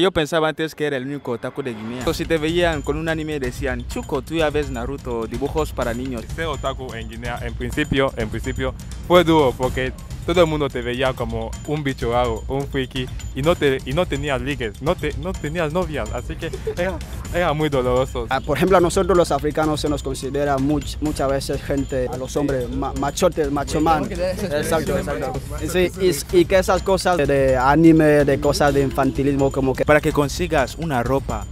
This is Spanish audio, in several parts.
Yo pensaba antes que era el único otaku de Guinea. Si te veían con un anime decían, Chuco, tú ya ves Naruto, dibujos para niños. Ser otaku en Guinea, en principio, en principio, fue duro porque todo el mundo te veía como un bicho raro, un friki y no, te, y no tenías ligues, no, te, no tenías novias, así que era, era muy doloroso. Ah, Por ejemplo, a nosotros los africanos se nos considera much- muchas veces gente, a los hombres, ma- machotes, macho man. Exacto, exacto. Sí, y, y que esas cosas de anime, de cosas de infantilismo, como que Para que consigas una ropa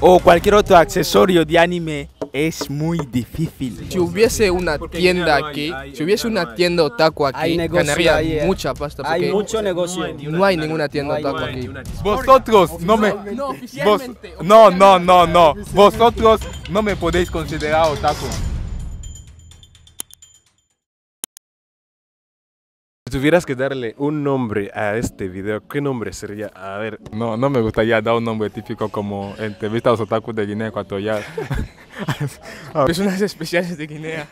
o cualquier otro accesorio de anime es muy difícil. Si hubiese una tienda aquí, si hubiese una tienda otaku aquí, Hay ganaría ahí, eh. mucha pasta. hay porque mucho negocio. no hay ninguna tienda hay- otaku hay aquí. Vosotros no me... No, no, no, no. Vosotros no me podéis considerar otaku. Tuvieras que darle un nombre a este video, ¿qué nombre sería? A ver, No, no me gustaría dar un nombre típico como entrevista a los otakus de Guinea Ecuatorial. Personas especiales de Guinea.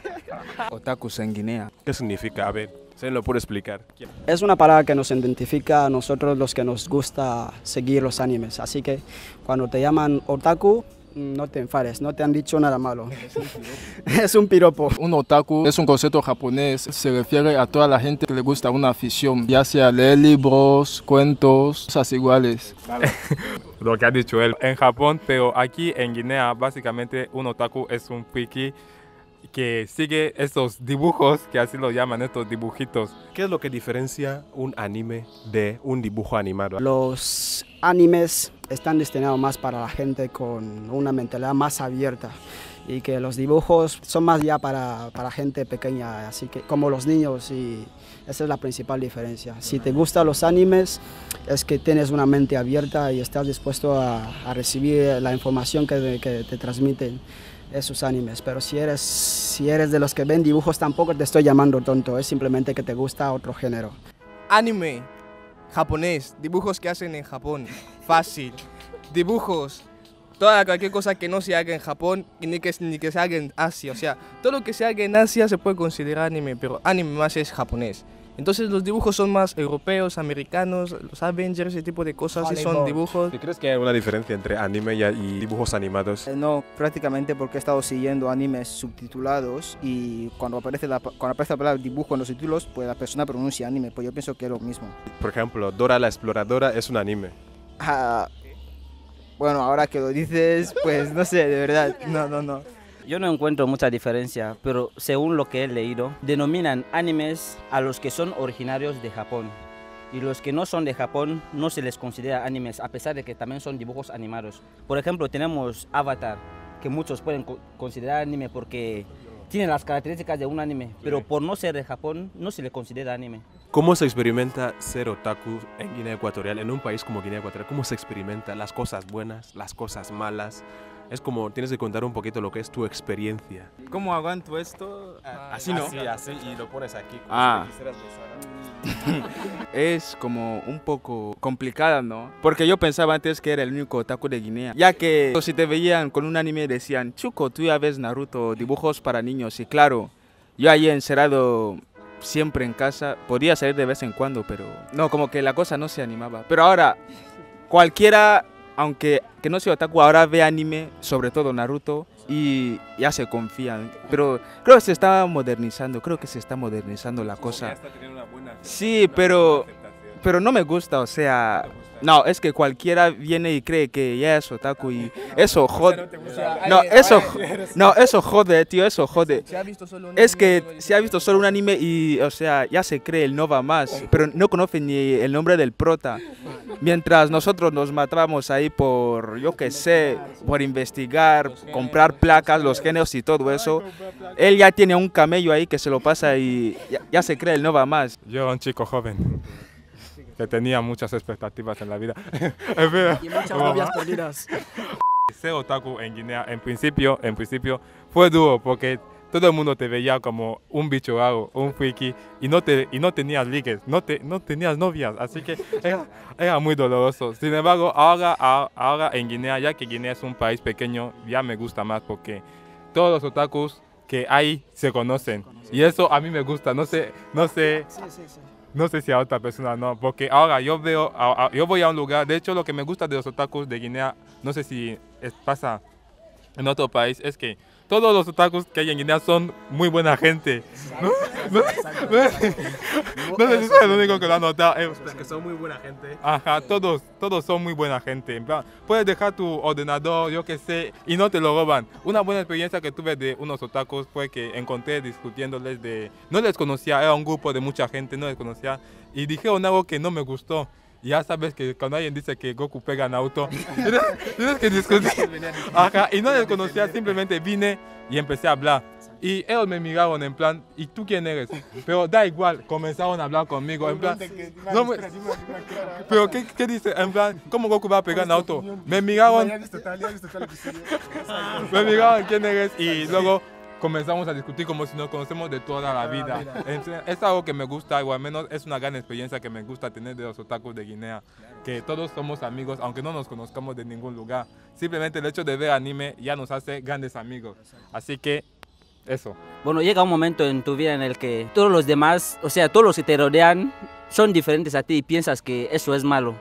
Otakus en Guinea. ¿qué significa? A ver, ¿se lo puede explicar? Es una palabra que nos identifica a nosotros los que nos gusta seguir los animes. Así que cuando te llaman otaku, no te enfades, no te han dicho nada malo. es un piropo. Un otaku es un concepto japonés, se refiere a toda la gente que le gusta una afición, ya sea leer libros, cuentos, cosas iguales. Lo que ha dicho él. En Japón, pero aquí en Guinea, básicamente un otaku es un friki que sigue estos dibujos, que así lo llaman, estos dibujitos. ¿Qué es lo que diferencia un anime de un dibujo animado? Los animes están destinados más para la gente con una mentalidad más abierta y que los dibujos son más ya para, para gente pequeña, así que como los niños y esa es la principal diferencia. Si te gustan los animes es que tienes una mente abierta y estás dispuesto a, a recibir la información que, que te transmiten esos animes, pero si eres, si eres de los que ven dibujos tampoco te estoy llamando tonto, es simplemente que te gusta otro género. Anime, japonés, dibujos que hacen en Japón, fácil. Dibujos, toda cualquier cosa que no se haga en Japón y ni que, ni que se haga en Asia. O sea, todo lo que se haga en Asia se puede considerar anime, pero anime más es japonés. Entonces los dibujos son más europeos, americanos, los Avengers, ese tipo de cosas sí son dibujos. ¿Tú crees que hay una diferencia entre anime y, y dibujos animados? Eh, No, prácticamente porque he estado siguiendo animes subtitulados y cuando aparece la, cuando aparece la palabra dibujo en los títulos, pues la persona pronuncia anime, pues yo pienso que es lo mismo. Por ejemplo, Dora la Exploradora es un anime. Ah, bueno, ahora que lo dices, pues no sé, de verdad, no, no, no. Yo no encuentro mucha diferencia, pero según lo que he leído, denominan animes a los que son originarios de Japón. Y los que no son de Japón no se les considera animes, a pesar de que también son dibujos animados. Por ejemplo, tenemos Avatar, que muchos pueden co- considerar anime porque tiene las características de un anime, pero por no ser de Japón no se le considera anime. ¿Cómo se experimenta ser otaku en Guinea Ecuatorial, en un país como Guinea Ecuatorial? ¿Cómo se experimenta las cosas buenas, las cosas malas? Es como, tienes que contar un poquito lo que es tu experiencia. ¿Cómo aguanto esto? Así no. así, y lo pones aquí. como Ah. es como un poco complicada, ¿no? Porque yo pensaba antes que era el único otaku de Guinea. Ya que si te veían con un anime decían, Chuco, tú ya ves Naruto, dibujos para niños. Y claro, yo ahí encerrado siempre en casa, podía salir de vez en cuando, pero no, como que la cosa no se animaba. Pero ahora, cualquiera, aunque que no sea otaku, ahora ve anime, sobre todo Naruto, y ya se confían. Pero creo que se está modernizando, creo que se está modernizando la cosa. Sí, pero, pero no me gusta, o sea, no, es que cualquiera viene y cree que ya es otaku y eso jode. No, eso, no, eso jode, tío, eso jode. Es que se ha visto solo un anime y, o sea, ya se cree el Nova más, pero no conoce ni el nombre del prota. Mientras nosotros nos matábamos ahí por, yo qué sé, por investigar, comprar placas, los géneros y todo eso, él ya tiene un camello ahí que se lo pasa y ya, ya se cree el Nova más. Yo era un chico joven que tenía muchas expectativas en la vida. Espera. Y muchas novias perdidas. Ser otaku en Guinea, en principio, en principio, fue duro porque todo el mundo te veía como un bicho raro, un friki, y no, te, y no tenías ligues, no, te, no tenías novias, así que era, era muy doloroso. Sin embargo, ahora, ahora en Guinea, ya que Guinea es un país pequeño, ya me gusta más porque todos los otakus que hay se conocen. Y eso a mí me gusta, no sé, no sé, no sé si a otra persona no, porque ahora yo veo, yo voy a un lugar, de hecho lo que me gusta de los otakus de Guinea, no sé si pasa en otro país, es que todos los otakus que hay en Guinea son muy buena gente. No, no, no, no sé si soy el único que lo ha notado. eh, que son muy buena gente. Ajá, todos, todos son muy buena gente. En plan, puedes dejar tu ordenador, yo qué sé, y no te lo roban. Una buena experiencia que tuve de unos otakus fue que encontré discutiéndoles de... No les conocía, era un grupo de mucha gente, no les conocía, y dijeron algo que no me gustó. Ya sabes que cuando alguien dice que Goku pega a Naruto, tienes, tienes que discutir. Ajá, y no les conocía, simplemente vine y empecé a hablar. Y ellos me miraron en plan, ¿y tú quién eres? Pero da igual, comenzaron a hablar conmigo, en plan, no me- pero ¿qué, qué dice? En plan, ¿cómo Goku va a pegar Naruto? Me miraron, me miraron quién eres y luego comenzamos a discutir como si nos conocemos de toda la vida. Entonces, Es algo que me gusta, o al menos es una gran experiencia que me gusta tener de los otakus de Guinea, que todos somos amigos, aunque no nos conozcamos de ningún lugar. Simplemente el hecho de ver anime ya nos hace grandes amigos. Así que eso. Bueno, llega un momento en tu vida en el que todos los demás, o sea, todos los que te rodean son diferentes a ti y piensas que eso es malo.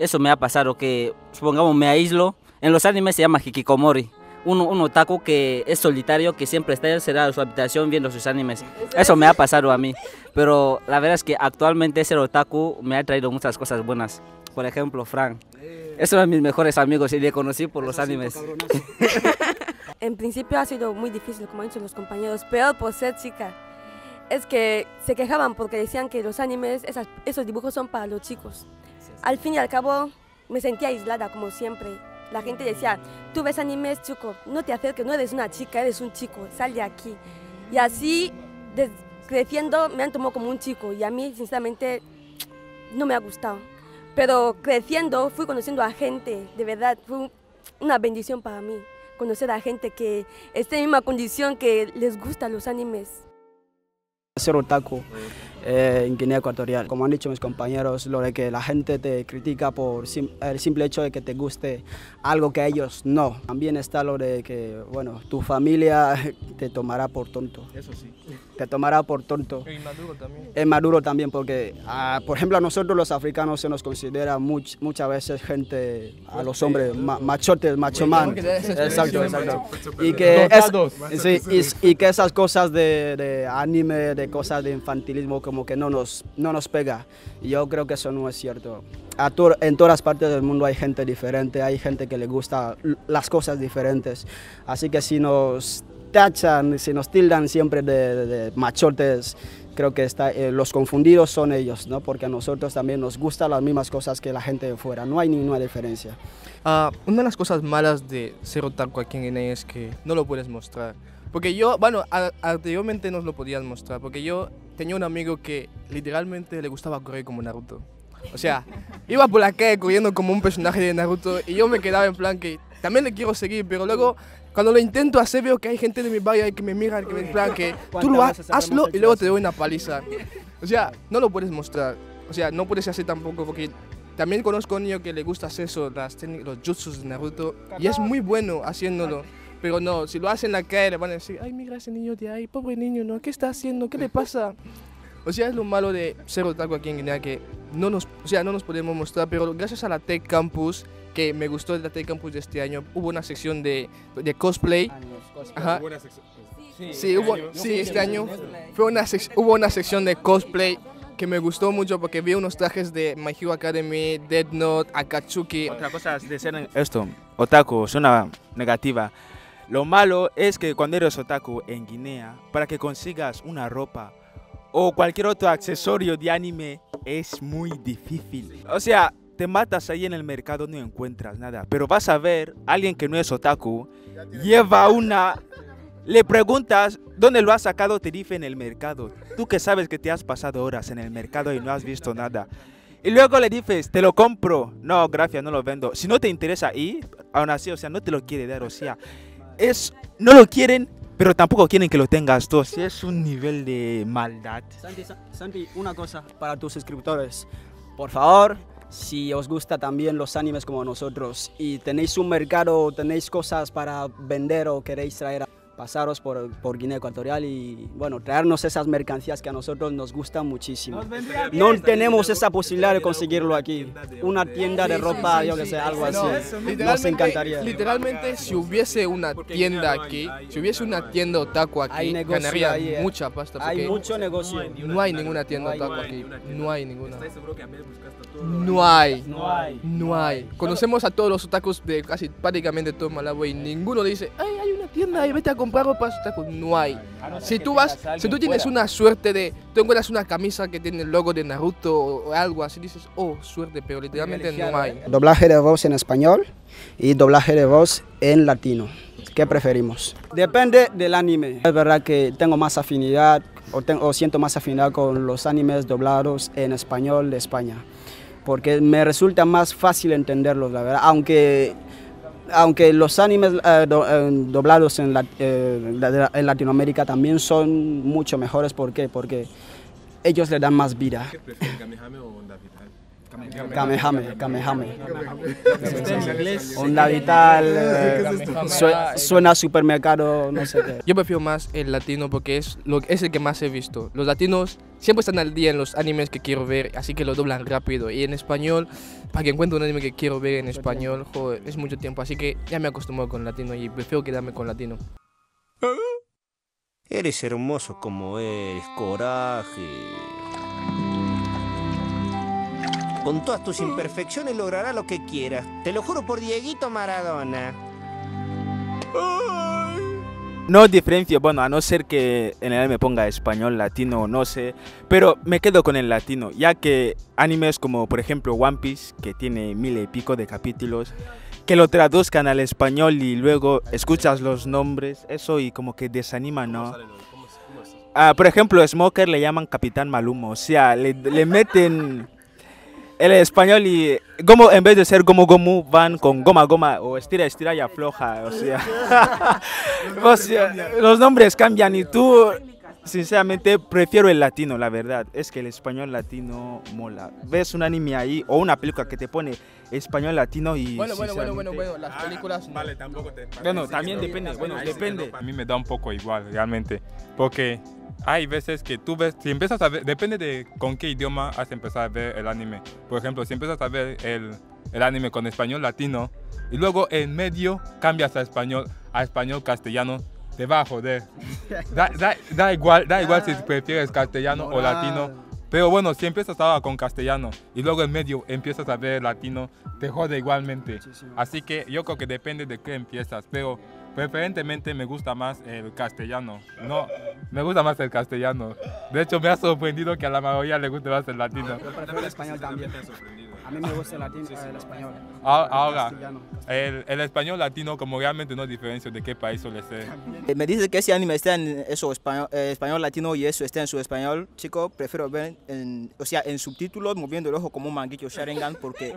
Eso me ha pasado, que supongamos me aíslo. En los animes se llama hikikomori. Un, un otaku que es solitario, que siempre está encerrado en su habitación viendo sus animes. Eso me ha pasado a mí. Pero la verdad es que actualmente ser otaku me ha traído muchas cosas buenas. Por ejemplo, Frank. Es uno de mis mejores amigos y le conocí por los animes. En principio ha sido muy difícil, como han dicho los compañeros, peor por ser chica. Es que se quejaban porque decían que los animes, esas- esos dibujos son para los chicos. Al fin y al cabo, me sentía aislada, como siempre. La gente decía, tú ves animes, chico, no te acerques, no eres una chica, eres un chico, sal de aquí. Y así, creciendo, me han tomado como un chico y a mí, sinceramente, no me ha gustado. Pero creciendo, fui conociendo a gente, de verdad, fue un- una bendición para mí conocer a gente que está en la misma condición que les gustan los animes. Ser otaku eh, en Guinea Ecuatorial. Como han dicho mis compañeros, lo de que la gente te critica por sim- el simple hecho de que te guste algo que a ellos no. También está lo de que, bueno, tu familia te tomará por tonto. Eso sí. Te tomará por tonto. Y Maduro también. Es maduro también porque, ah, por ejemplo, a nosotros los africanos se nos considera much- muchas veces gente, a los hombres, ma- machotes, macho man. Exacto, exacto. Y que, es- sí, y, y que esas cosas de, de anime, de cosas de infantilismo, como que no nos, no nos pega. Yo creo que eso no es cierto. A to- en todas partes del mundo hay gente diferente, hay gente que le gusta las cosas diferentes. Así que si nos tachan, si nos tildan siempre de, de- de machotes, creo que está, eh, los confundidos son ellos, ¿no? porque a nosotros también nos gustan las mismas cosas que la gente de fuera, no hay ninguna diferencia. Ah, una de las cosas malas de ser otaku aquí en Guinea es que no lo puedes mostrar. Porque yo, bueno, a- anteriormente no lo podías mostrar, porque yo tenía un amigo que literalmente le gustaba correr como Naruto. O sea, iba por la calle corriendo como un personaje de Naruto y yo me quedaba en plan que también le quiero seguir, pero luego cuando lo intento hacer veo que hay gente de mi barrio que me mira, que me en plan que tú lo haz, hazlo y luego te doy una paliza. O sea, no lo puedes mostrar. O sea, no puedes hacer tampoco porque también conozco a un niño que le gusta hacer eso, las técnicas, los jutsus de Naruto y es muy bueno haciéndolo. Pero no, si lo hace en la calle le van a decir, ay, mira ese niño de ahí, pobre niño, ¿no? ¿Qué está haciendo? ¿Qué le pasa? O sea, es lo malo de ser otaku aquí en Guinea, que no nos, o sea, no nos podemos mostrar, pero gracias a la Tech Campus, que me gustó de la Tech Campus de este año, hubo una sección de, de cosplay. Ajá. Sí, hubo, sí, este año fue una sec- hubo una sección de cosplay que me gustó mucho porque vi unos trajes de My Hero Academy, Dead Note, Akatsuki. Otra cosa es de ser esto, otaku, suena negativa. Lo malo es que cuando eres otaku en Guinea, para que consigas una ropa o cualquier otro accesorio de anime es muy difícil. O sea, te matas ahí en el mercado, no encuentras nada. Pero vas a ver, alguien que no es otaku lleva una... Le preguntas dónde lo has sacado, te dice en el mercado. Tú que sabes que te has pasado horas en el mercado y no has visto nada. Y luego le dices, te lo compro. No, gracias, no lo vendo. Si no te interesa y aún así, o sea, no te lo quiere dar. O sea, es, no lo quieren, pero tampoco quieren que lo tengas tú. Sea, es un nivel de maldad. Santi, Sa- Santi, una cosa para tus suscriptores. Por favor, si os gusta también los animes como nosotros y tenéis un mercado, tenéis cosas para vender o queréis traer, pasaros por, por Guinea Ecuatorial y bueno, traernos esas mercancías que a nosotros nos gustan muchísimo. No tenemos esa posibilidad de conseguirlo aquí. Una tienda de ropa, yo que sé, algo así. No, Nos encantaría. literalmente, si hubiese una tienda aquí, si hubiese una tienda otaku aquí, ganaría ahí, eh. mucha pasta. Hay mucho negocio. No hay ninguna tienda otaku aquí. No hay ninguna. No hay. No hay. No hay. Conocemos a todos los otakus de casi prácticamente todo Malawi y ninguno dice, ay, hay una tienda ahí, vete a comprar ropa otaku. No hay. Si tú vas, si tú tienes una suerte de, tú encuentras una camisa que tiene el logo de Naruto o algo así, dices, oh, suerte, pero literalmente no hay. Doblaje de voz en español y doblaje de voz en latino. ¿Qué preferimos? Depende del anime. Es verdad que tengo más afinidad o, tengo, o siento más afinidad con los animes doblados en español de España. Porque me resulta más fácil entenderlos, la verdad. Aunque, aunque los animes eh, eh, doblados eh, en Latinoamérica también son mucho mejores. ¿Por qué? Porque ellos le dan más vida. Kamehame, Kamehame. Onda vital, eh, sue- suena supermercado, no sé qué. Yo prefiero más el latino porque es, lo, es el que más he visto. Los latinos siempre están al día en los animes que quiero ver, así que lo doblan rápido. Y en español, para que encuentre un anime que quiero ver en español, joder, es mucho tiempo. Así que ya me acostumbro con latino y prefiero quedarme con latino. Eres hermoso como eres, coraje. Con todas tus imperfecciones lograrás lo que quieras. Te lo juro por Dieguito Maradona. No diferencio, bueno, a no ser que en el anime ponga español, latino, no sé, pero me quedo con el latino, ya que animes como por ejemplo One Piece, que tiene mil y pico de capítulos, que lo traduzcan al español y luego escuchas los nombres, eso y como que desanima, ¿no? Ah, por ejemplo, Smoker le llaman Capitán Malumo, o sea, le, le meten el español y Gomo, en vez de ser Gomu Gomu, van con Goma Goma o Estira Estira y Afloja, o sea. o sea, los nombres cambian y tú, sinceramente, prefiero el latino, la verdad. Es que el español latino mola. Ves un anime ahí o una película que te pone español latino y. Bueno, bueno, bueno, bueno, bueno, las películas... Vale, tampoco te. Bueno, también depende, bueno, depende. A mí me da un poco igual, realmente. Porque hay veces que tú ves, si empiezas a ver, depende de con qué idioma has empezado a ver el anime. Por ejemplo, si empiezas a ver el, el anime con español latino y luego en medio cambias a español, a español castellano, te va a joder. Da, da- da igual, da igual si prefieres castellano o latino. Pero bueno, si empiezas ahora con castellano y luego en medio empiezas a ver latino, te jode igualmente. Así que yo creo que depende de qué empiezas, pero preferentemente me gusta más el castellano. No, me gusta más el castellano. De hecho, me ha sorprendido que a la mayoría le guste más el latino. Yo prefiero el español también. A mí me gusta el, latino, el español. A- Ahora, el, el español latino, como realmente no diferencio de qué país suele ser. Eh, Me dice que ese anime está en eso español, eh, español latino y eso está en su español, chico, prefiero ver en, o sea, en subtítulos moviendo el ojo como un manguillo Sharingan porque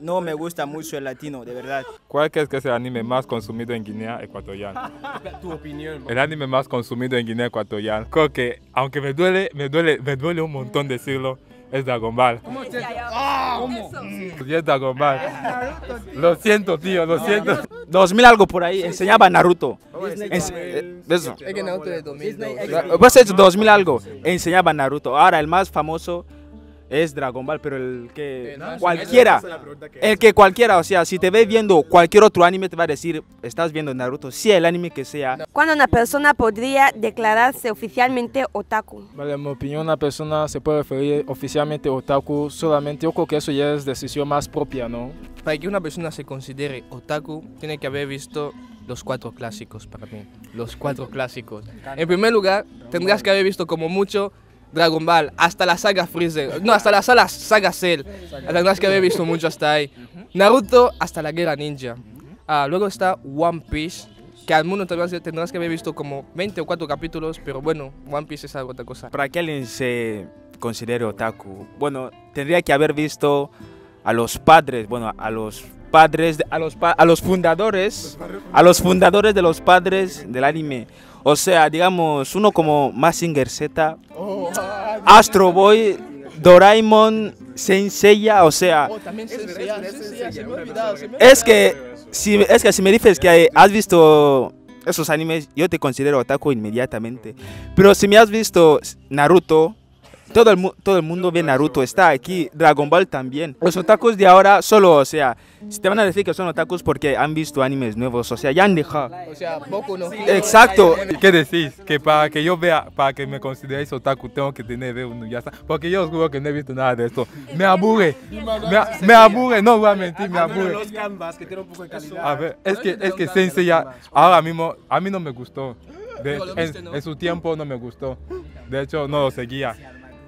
no me gusta mucho el latino, de verdad. ¿Cuál crees que es el anime más consumido en Guinea Ecuatorial? Tu opinión. El anime más consumido en Guinea Ecuatorial. Creo que, aunque me duele, me duele, me duele un montón decirlo, es Dragon Ball. Y es Dragon Ball. Lo siento, tío, lo siento. 2000 algo por ahí, enseñaba Naruto. Eh, eso. Es que Naruto de 2002. Pues es 2000 algo, enseñaba Naruto. Ahora el más famoso es Dragon Ball, pero el que Eh, no, cualquiera, el que cualquiera, o sea, si te ve viendo cualquier otro anime te va a decir, estás viendo Naruto, sea el anime que sea. ¿Cuándo una persona podría declararse oficialmente otaku? Vale, en mi opinión, una persona se puede referir oficialmente otaku solamente. Yo creo que eso ya es decisión más propia, ¿no? Para que una persona se considere otaku, tiene que haber visto los cuatro clásicos para mí. Los cuatro clásicos. En primer lugar, tendrías que haber visto como mucho Dragon Ball, hasta la saga Freezer. No, hasta la saga, saga Cell. Tendrás que haber visto mucho hasta ahí. Naruto, hasta la Guerra Ninja. Ah, luego está One Piece, que al mundo tendrás que haber visto como 20 o 4 capítulos, pero bueno, One Piece es algo otra cosa. Para que alguien se considere otaku, bueno, tendría que haber visto a los padres, bueno, a los padres, a los, a los fundadores, a los fundadores de los padres del anime. O sea, digamos, uno como Mazinger Z, Astro Boy, Doraemon, Saint Seiya, o sea, es que si, es que si me dices que has visto esos animes, yo te considero otaku inmediatamente. Pero si me has visto Naruto, todo el, todo el mundo ve Naruto, está aquí, Dragon Ball también. Los otakus de ahora solo, o sea, si te van a decir que son otakus porque han visto animes nuevos, o sea, ya han dejado. O sea, Boku no. Exacto. ¿Qué decís? Que para que yo vea, para que me consideréis otaku, tengo que tener ya está. Porque yo os juro que no he visto nada de esto. Me aburre. Me, me aburre, no voy a mentir, me aburre. Los canvas, que tiene un poco de calidad. A ver, es que, es que Sensei ya, ahora mismo, a mí no me gustó. De- en, ¿no? en su tiempo no me gustó. De hecho, no lo seguía.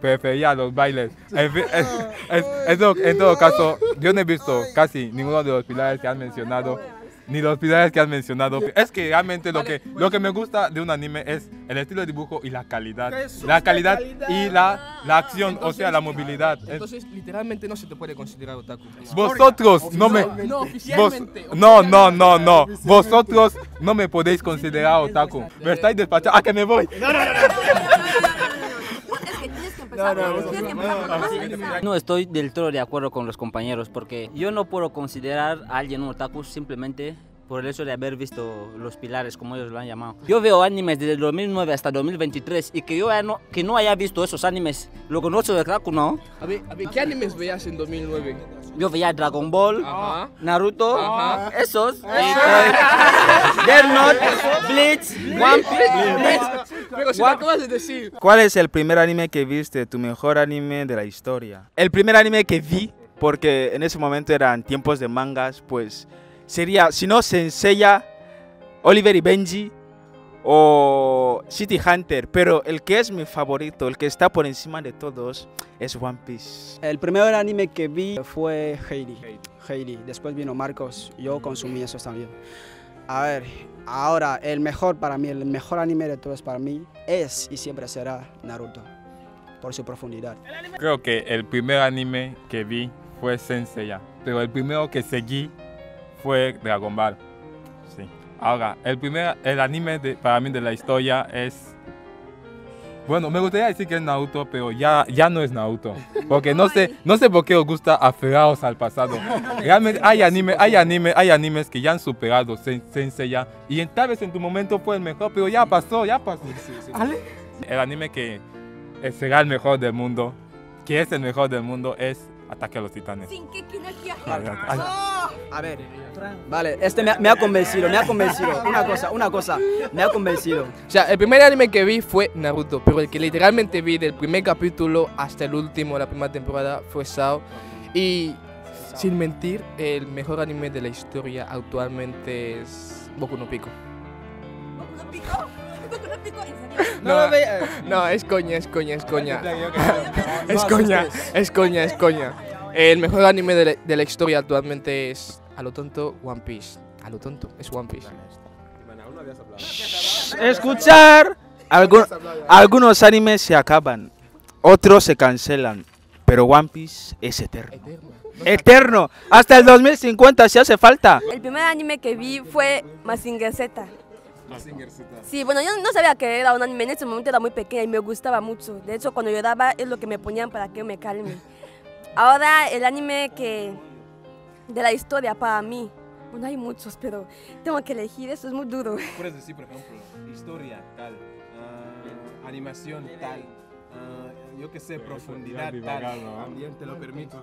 Prefería los bailes. En, fin, es- es- en todo, en todo caso, yo no he visto casi ninguno de los pilares que han mencionado. Ni los pilares que han mencionado. Es que realmente lo que, lo que me gusta de un anime es el estilo de dibujo y la calidad. La calidad y la, la acción, o sea, la movilidad. Es- Entonces, literalmente no se te puede considerar otaku. vosotros no me. No, vos- no, no, no, no. Vosotros no me podéis considerar otaku. Me estáis despachando. ¡Ah, que me voy! No estoy del todo de acuerdo con los compañeros porque yo no puedo considerar a alguien un otaku simplemente por el hecho de haber visto los pilares, como ellos lo han llamado. Yo veo animes desde 2009 hasta 2023 y que yo ya no, que no haya visto esos animes, lo conozco de otaku, ¿no? A ver, a ver, ¿qué animes veías en 2009? Yo veía Dragon Ball, Ajá. Naruto, Ajá. esos, eh, Death Note, Bleach, One Piece, Bleach. Pero si acabas de decir. ¿Cuál es el primer anime que viste, tu mejor anime de la historia? El primer anime que vi, porque en ese momento eran tiempos de mangas, pues sería, si no, Senseiya, Oliver y Benji o City Hunter, pero el que es mi favorito, el que está por encima de todos, es One Piece. El primer anime que vi fue Heidi. Heidi. Después vino Marcos. Yo consumí esos también. A ver, ahora el mejor para mí, el mejor anime de todos para mí es y siempre será Naruto. Por su profundidad. Creo que el primer anime que vi fue Senseiya, pero el primero que seguí fue Dragon Ball. Sí. Ahora, el primer el anime de- para mí de la historia es bueno, me gustaría decir que es Naruto, pero ya, ya no es Naruto. Porque no sé, no sé por qué os gusta aferraros al pasado. Realmente hay anime, hay anime, hay animes que ya han superado Sen- Senseiya. Y tal vez en tu momento fue el mejor, pero ya pasó, ya pasó. ¿Vale? El anime que será el mejor del mundo, que es el mejor del mundo, es Ataque a los Titanes. Ay, A ver, vale, este me, ha- me ha convencido, me ha convencido. Una cosa, una cosa, me ha convencido. O sea, el primer anime que vi fue Naruto, pero el que literalmente vi del primer capítulo hasta el último la primera temporada fue Sao. Y sin mentir, el mejor anime de la historia actualmente es Boku no Pico. No, no, es coña, es coña, es coña. es coña, es coña, es coña. El mejor anime de la, de la historia actualmente es, a lo tonto, One Piece. A lo tonto, es One Piece. Escuchar, algu- algunos animes se acaban, otros se cancelan, pero One Piece es eterno. Eterno, hasta el 2050 si hace falta. El primer anime que vi fue Mazinger Z. Sí, bueno, yo no sabía que era un anime, en ese momento era muy pequeña y me gustaba mucho. De hecho, cuando lloraba es lo que me ponían para que me calme. Ahora, el anime que de la historia para mí, bueno, hay muchos, pero tengo que elegir, eso es muy duro. Puedes decir, por ejemplo, historia tal, ah, animación tal, ah, yo qué sé, profundidad tal. También te lo permito.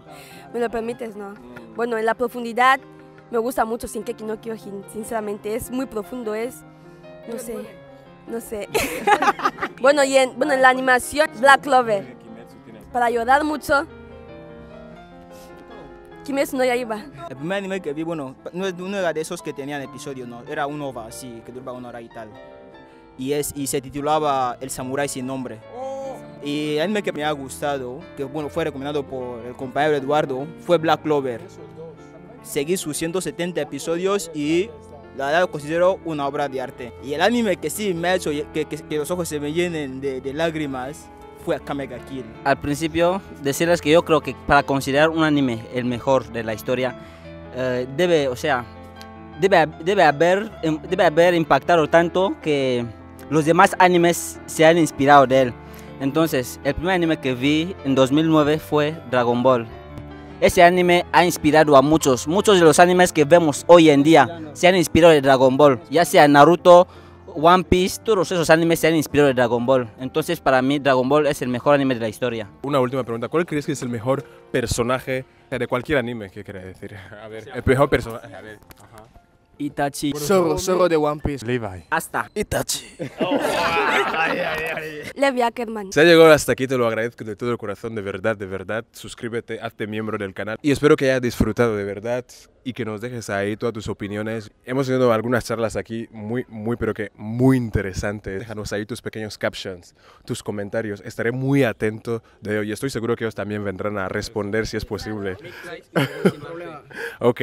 ¿Me lo permites, no? Bueno, en la profundidad me gusta mucho Shinkeki no Kyojin, sinceramente, es muy profundo, es, no sé, no sé. bueno, y en, bueno, en la animación, Black Clover, para llorar mucho, Kimetsu no Yaiba. El primer anime que vi, bueno, no, es- no era de esos que tenían episodios, no, era un OVA, así, que duraba una hora y tal. Y, es, y se titulaba El Samurái Sin Nombre. Y el anime que me ha gustado, que bueno, fue recomendado por el compañero Eduardo, fue Black Clover. Seguí sus 170 episodios y la verdad lo considero una obra de arte. Y el anime que sí me ha hecho que, que- que los ojos se me llenen de, de lágrimas fue Akame Kill. Al principio, decirles que yo creo que para considerar un anime el mejor de la historia, eh, debe, o sea, debe, debe, haber, em, debe haber impactado tanto que los demás animes se han inspirado de él. Entonces, el primer anime que vi en 2009 fue Dragon Ball. Ese anime ha inspirado a muchos. Muchos de los animes que vemos hoy en día se han inspirado de Dragon Ball, ya sea Naruto One Piece, todos esos animes se han inspirado de Dragon Ball. Entonces para mí Dragon Ball es el mejor anime de la historia. Una última pregunta. ¿Cuál crees que es el mejor personaje de cualquier anime? ¿Qué quiere decir? A ver, el mejor personaje. Itachi. Zorro, Zorro de One Piece. Levi. Hasta. Itachi. Levi Ackerman. Si has llegado hasta aquí, te lo agradezco de todo el corazón, de verdad, de verdad. Suscríbete, hazte miembro del canal. Y espero que hayas disfrutado de verdad y que nos dejes ahí todas tus opiniones. Hemos tenido algunas charlas aquí muy, muy, pero que muy interesantes. Déjanos ahí tus pequeños captions, tus comentarios. Estaré muy atento de ello y estoy seguro que ellos también vendrán a responder si es posible. ok.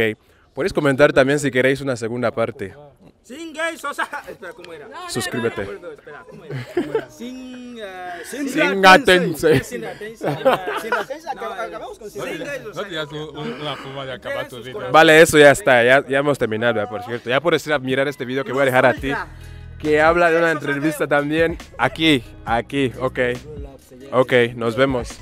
Podéis comentar también si queréis una segunda parte. Sin gays, o sea. Espera, ¿cómo era? Suscríbete. Espera, ¿cómo era? Sin. eh, Sin atense. Sin atense. No tienes un- un- una forma de acabar tu vida. Vale, eso ya está, ya, ya hemos terminado, por cierto. Ya puedes ir a mirar este vídeo que voy a dejar a ti, que habla de una entrevista también aquí, aquí, ok. Ok, nos vemos.